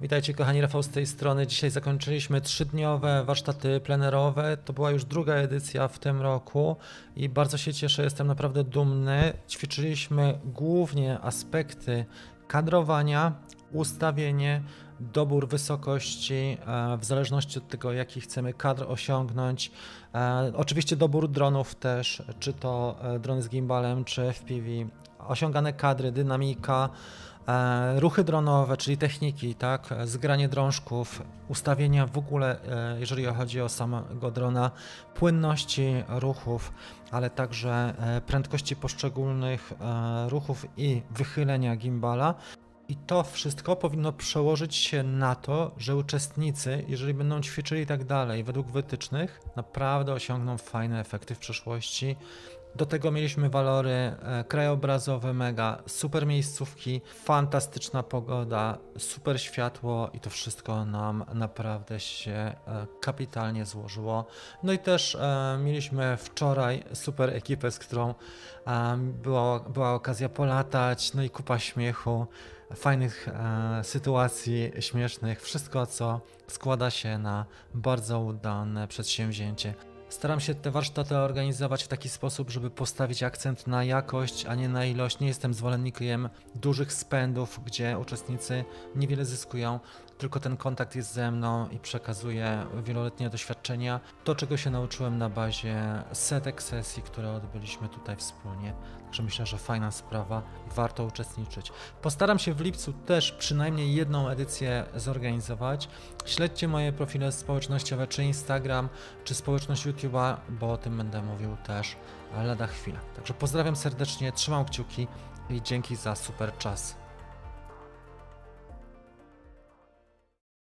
Witajcie kochani, Rafał z tej strony. Dzisiaj zakończyliśmy trzydniowe warsztaty plenerowe. To była już druga edycja w tym roku i bardzo się cieszę, jestem naprawdę dumny. Ćwiczyliśmy głównie aspekty kadrowania, ustawienie, dobór wysokości e, w zależności od tego, jaki chcemy kadr osiągnąć. E, oczywiście dobór dronów też, czy to e, drony z gimbalem, czy FPV. Osiągane kadry, dynamika, ruchy dronowe, czyli techniki, tak, zgranie drążków, ustawienia w ogóle, jeżeli chodzi o samego drona, płynności ruchów, ale także prędkości poszczególnych ruchów i wychylenia gimbala. I to wszystko powinno przełożyć się na to, że uczestnicy, jeżeli będą ćwiczyli tak dalej, według wytycznych, naprawdę osiągną fajne efekty w przyszłości. Do tego mieliśmy walory e, krajobrazowe, mega, super miejscówki, fantastyczna pogoda, super światło i to wszystko nam naprawdę się e, kapitalnie złożyło. No i też e, mieliśmy wczoraj super ekipę, z którą była, była okazja polatać, no i kupa śmiechu fajnych sytuacji śmiesznych, wszystko co składa się na bardzo udane przedsięwzięcie. Staram się te warsztaty organizować w taki sposób, żeby postawić akcent na jakość, a nie na ilość. Nie jestem zwolennikiem dużych spędów, gdzie uczestnicy niewiele zyskują, tylko ten kontakt jest ze mną i przekazuję wieloletnie doświadczenia. To, czego się nauczyłem na bazie setek sesji, które odbyliśmy tutaj wspólnie. Także myślę, że fajna sprawa, warto uczestniczyć. Postaram się w lipcu też przynajmniej jedną edycję zorganizować. Śledźcie moje profile społecznościowe, czy Instagram, czy społeczność YouTube'a, bo o tym będę mówił też lada chwila. Także pozdrawiam serdecznie, trzymam kciuki i dzięki za super czas.